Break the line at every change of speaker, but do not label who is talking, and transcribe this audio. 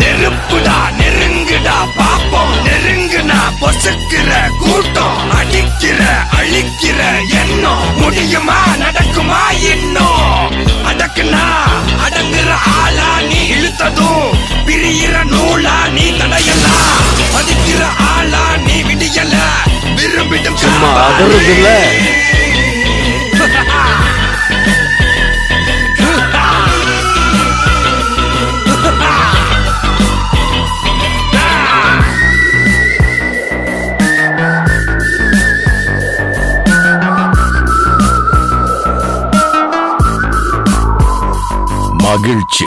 நெருப்புடா நெருங்குடா பாப்போம். நெருங்குனா பொசுக்கிற கூட்டம் அடிக்கிற அழிக்கிற எண்ணம். முடியுமா நடக்குமா இன்னும் அடக்குனா அடங்குற ஆளா நீ இழுத்ததும் பிரியிற நூலா நீ தடையலாம் மதிக்கிற ஆளா நீ விடியல விரும்பிடும்
சும்மா
காவலி.
மகிழ்ச்சி.